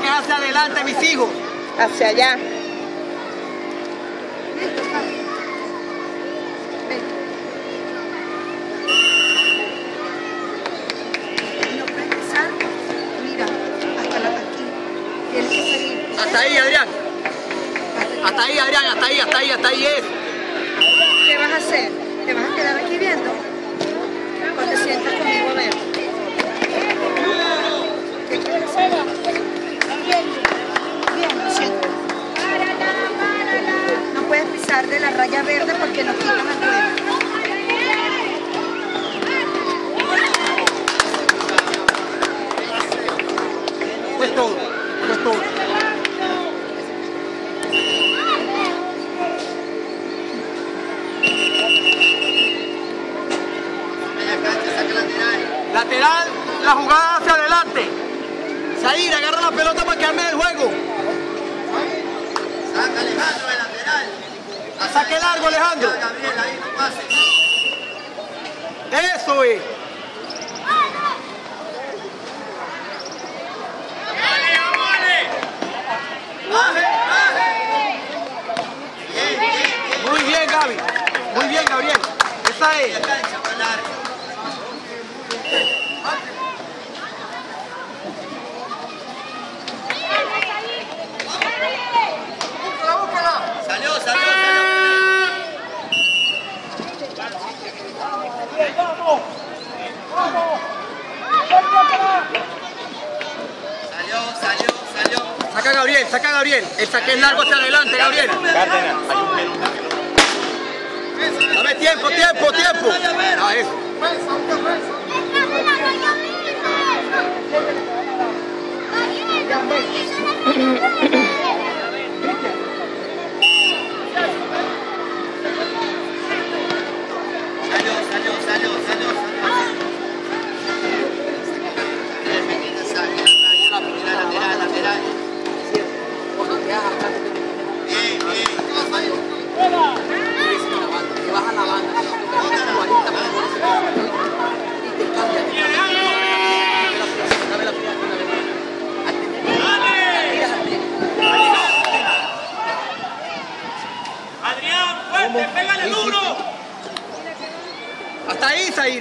que hacia adelante, mis hijos. Hacia allá. Hasta ahí, Adrián. Hasta ahí, Adrián, hasta ahí, hasta ahí, hasta ahí es. ¿Qué vas a hacer? ¿Te vas a quedar aquí viendo? Saque largo, Alejandro. Eso es. Muy bien, Gaby. Muy bien, Gabriel. Esa es. Saca a Gabriel. El saque es largo hacia adelante, Gabriel. Dame tiempo, tiempo, tiempo. Ah, eso.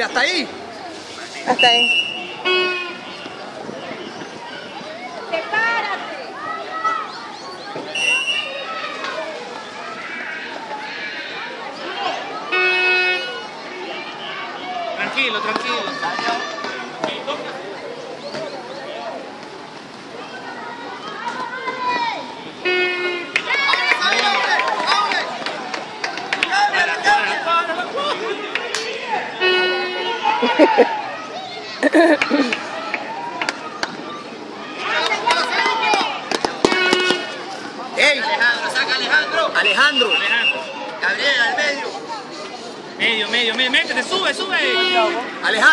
Hasta ahí. Hasta ahí. Tranquilo, tranquilo. ¡Ey! Alejandro, saca Alejandro. Alejandro. Gabriel, al medio. Medio, medio, medio, métete, sube, sube.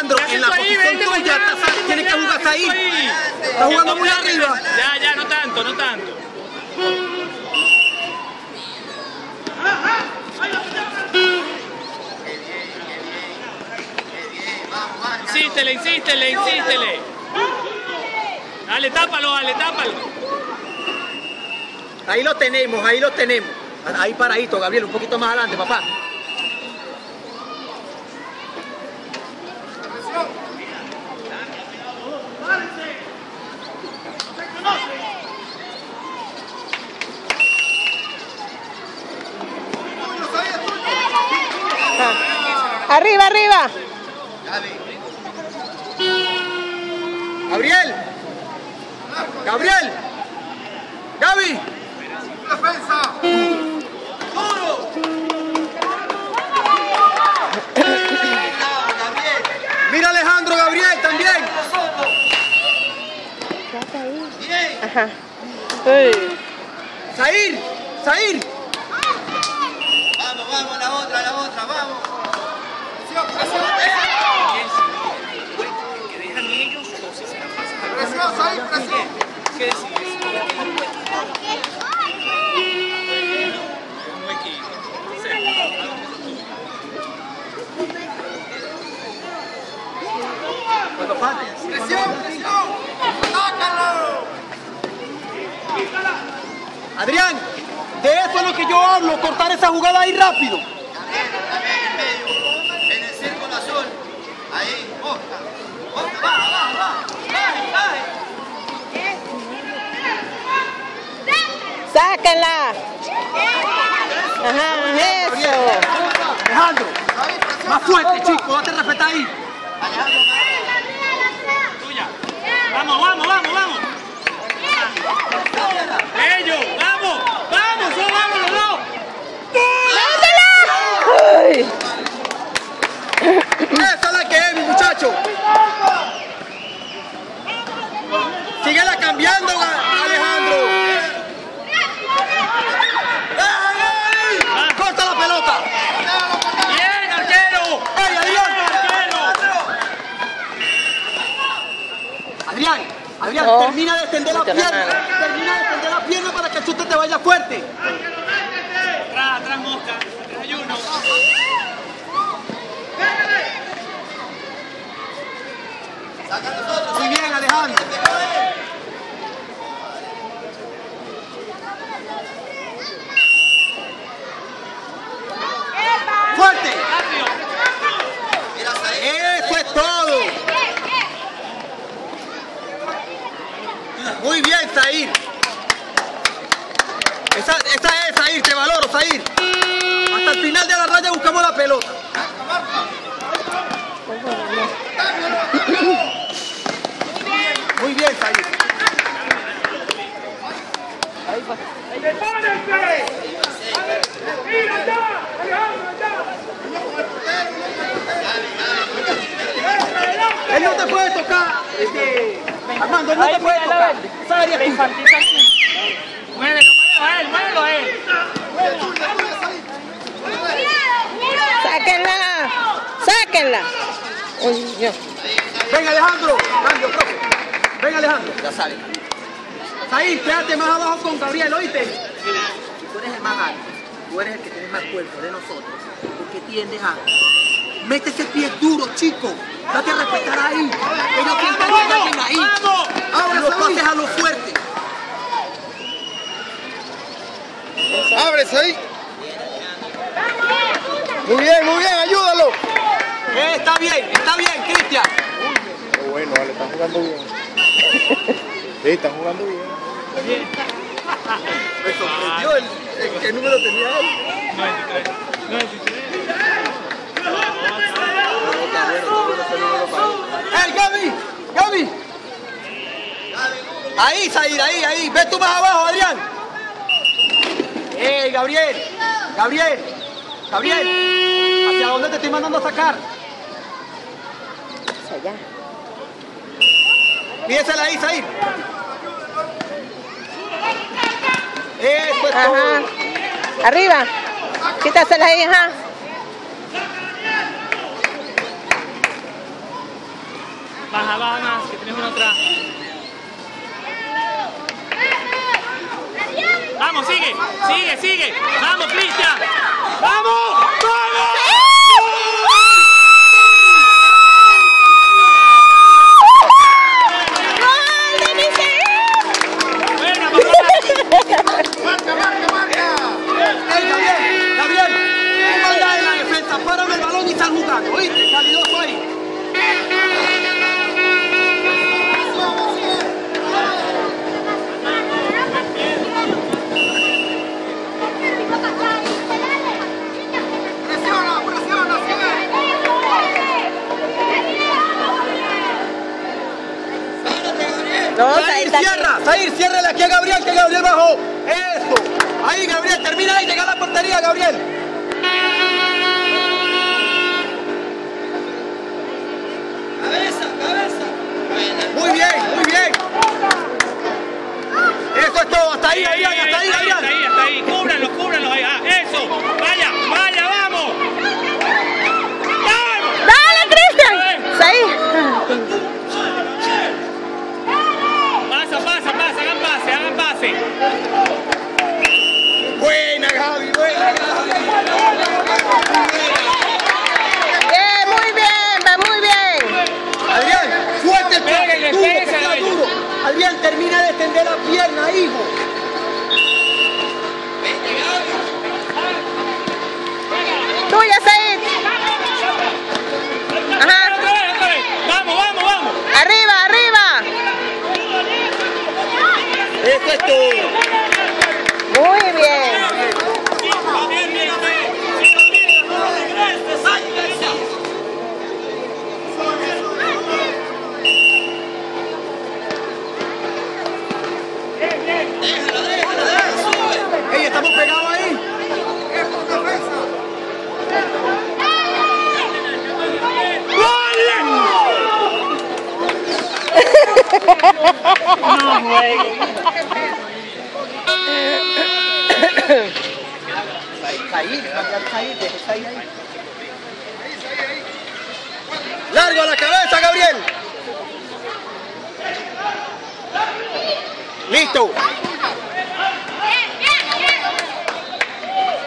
Alejandro, en la ahí, posición tuya, estás- tienes que jugar ahí. siento ahí. Está jugando muy arriba. Ya, ya, no tanto, no tanto. Insístele, insístele, insístele. Dale, tápalo, dale, tápalo. Ahí lo tenemos, ahí lo tenemos. Ahí paradito, Gabriel, un poquito más adelante, papá. Arriba, arriba. Gabriel. Gabriel. Gaby. Mira Alejandro, Gabriel también. Bien. Ajá. Uy. Zair, Zair. Vamos, vamos, la otra, la otra, vamos. Adrián, de eso es lo que yo hablo, cortar esa jugada ahí rápido. En medio, en el círculo azul. Ahí, Oscar. Oscar, baja, baja, baja. Baje, baje. Sáquenla. Ajá, eso. Alejandro, más fuerte, chico, date a respetar ahí. Tuya. Vamos, vamos, vamos, vamos. Ellos, vamos, vamos, son vamos los dos. Ay. Esa es la que es, mi muchacho. Síguela cambiando, Ga- Alejandro. ¡Ey, ey! ¡Corta la pelota! Bien, arquero. ¡Ey, Adrián! Arquero. Adrián, Adrián, No. Termina de extender la pierna. Termina de extender la pierna para que el chute te vaya fuerte. Atrás, atrás, mosca. Atrás hay uno. Muy bien, Alejandro. ¡Fuerte! Rápido. ¡Eso es todo! Muy bien, Zahir. Esa, esa es, Zahir, te valoro, Zahir. Hasta el final de la raya buscamos la pelota. Muy bien, Zahir. No te puede tocar, Armando, no te puede tocar. Esa área es tuya. Muévelo, muévelo a él, muévelo a él. Sáquenla. Sáquenla. Uy, Dios. Ven Alejandro, cambio, profe. Ven Alejandro. Ya sale. Zahir, quédate más abajo con Gabriel, ¿oíste? Si tú eres el más alto, tú eres el que tienes más cuerpo de nosotros, porque tiendes a... Mete ese pie duro, chico. Date a respetar ahí. Ellos sientan que hay alguien ahí. ¡Vamos! Ahora los pases a lo fuerte. Ábrese ahí. Muy bien, muy bien, ayúdalo. Eh, está bien, está bien, Cristian. Qué bueno, vale, están jugando bien. Sí, están jugando bien. Me sorprendió el, número tenía él. 93. 93. ¡Ey, Gaby! ¡Gaby! Ahí, Zair, ahí, ahí. Ve tú más abajo, Adrián. ¡Ey, Gabriel! ¡Gabriel! ¡Gabriel! ¿Hacia dónde te estoy mandando a sacar? Hacia allá. Pídesela ahí, Zair. Eso es Ajá. todo. Arriba. Quítasela ahí, ajá. Baja, baja más, que tienes uno atrás. Vamos, sigue, sigue, sigue. Vamos, Cristian. Vamos, vamos. Llega a la portería, Gabriel. Cabeza, cabeza. Muy bien, muy bien. Eso es todo, hasta ahí, Ahí, Adrián, hasta ahí, hasta ahí, hasta ahí, hasta ahí. Cúbranlo, cúbranlo ahí. Ah, eso. Vaya, vaya, vamos. ¡Vamos! ¡Dale, Cristian! Ahí. Pasa, pasa, pasa, hagan pase, hagan pase. Largo a la cabeza, Gabriel. Listo.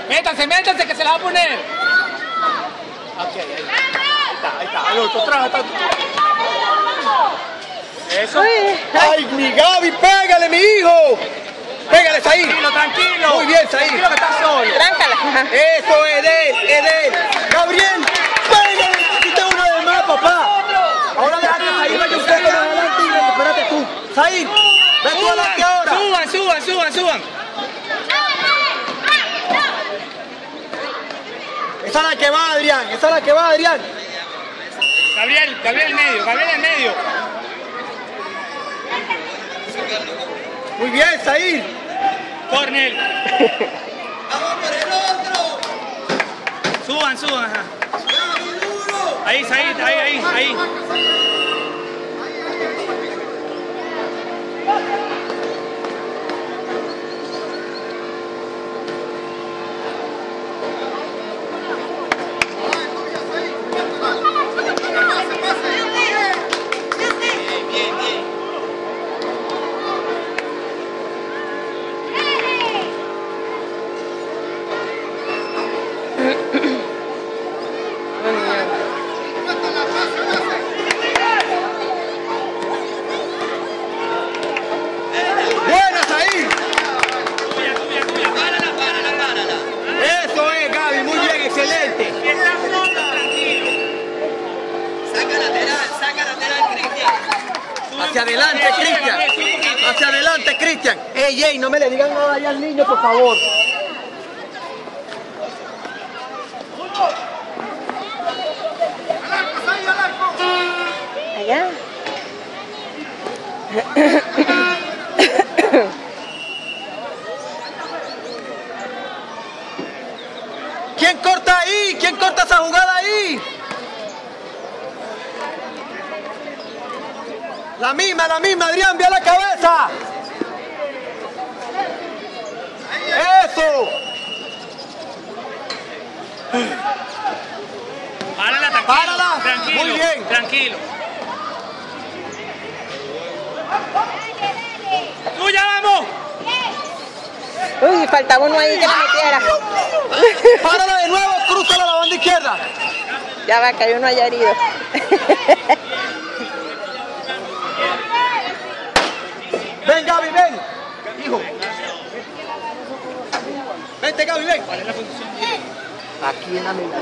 Métanse, métanse que se la va a poner. Ahí está, al otro, atrás, atrás. Eso. ¡Ay, mi Gaby, pégale, mi hijo! ¡Pégale, Saí! Tranquilo, tranquilo. Muy bien, Saí. Tranquilo que estás solo. Tráncala. Eso es de él, es de él. Gabriel, pégale, necesité uno de más, papá. Ahora déjate que Saí vaya poco más adelante y recupérate tú. Saí, ve tú adelante ahora. Suban, suban, suban, suban. Esa es la que va, Adrián. Esa es la que va, Adrián. Gabriel, Gabriel en medio, Gabriel en medio. Muy bien, Saí. Cornel. ¡Vamos por el otro! Suban, suban, ajá. Ahí, Said, ahí, ahí, ahí. Bien, Cristian. Ey, ey, no me le digan nada allá al niño, por favor. Allá. ¿Quién corta ahí? ¿Quién corta esa jugada ahí? La misma, la misma, Adrián, a la cabeza. Eso. Párala, tranquilo. Párala. Tranquilo. Muy bien. Tranquilo. ¡Tuya, vamos! Uy, faltaba uno ahí que la metiera. Párala de nuevo, crúzala a la banda izquierda. Ya va, que hay uno allá herido. Ven, Gaby, ven. Hijo. Vente, Gaby, ven. Aquí en la mitad.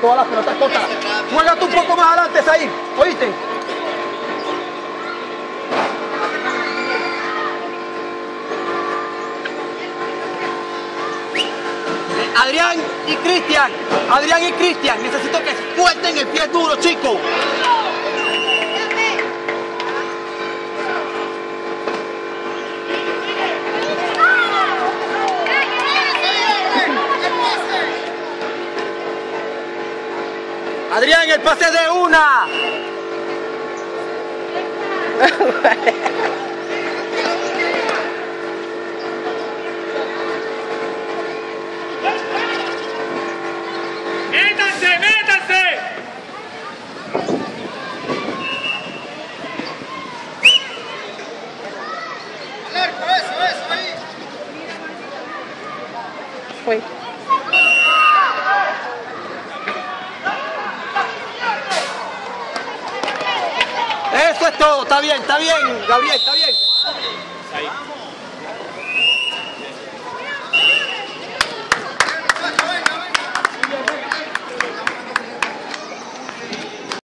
Todas las pelotas cortas. Juega tú un poco más adelante, ahí. ¿Oíste? Adrián y Cristian, Adrián y Cristian, necesito que suelten el pie duro, chicos. Adrián, el pase de una. ¡Métanse, métanse! Eso, eso, ahí. Fue. Eso es todo, está bien, está bien, Gabriel, está.